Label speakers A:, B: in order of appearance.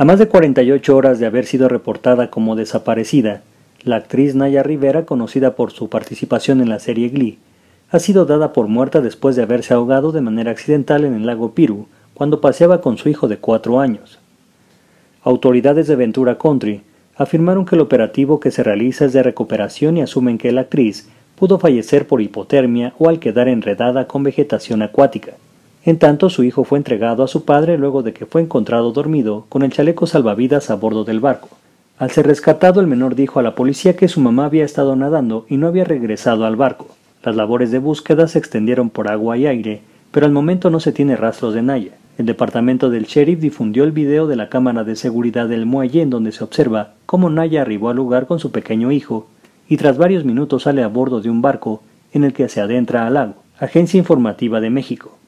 A: A más de 48 horas de haber sido reportada como desaparecida, la actriz Naya Rivera, conocida por su participación en la serie Glee, ha sido dada por muerta después de haberse ahogado de manera accidental en el lago Piru cuando paseaba con su hijo de cuatro años. Autoridades de Ventura Country afirmaron que el operativo que se realiza es de recuperación y asumen que la actriz pudo fallecer por hipotermia o al quedar enredada con vegetación acuática. En tanto, su hijo fue entregado a su padre luego de que fue encontrado dormido con el chaleco salvavidas a bordo del barco. Al ser rescatado, el menor dijo a la policía que su mamá había estado nadando y no había regresado al barco. Las labores de búsqueda se extendieron por agua y aire, pero al momento no se tiene rastros de Naya. El departamento del sheriff difundió el video de la cámara de seguridad del muelle en donde se observa cómo Naya arribó al lugar con su pequeño hijo y tras varios minutos sale a bordo de un barco en el que se adentra al lago. Agencia Informativa de México.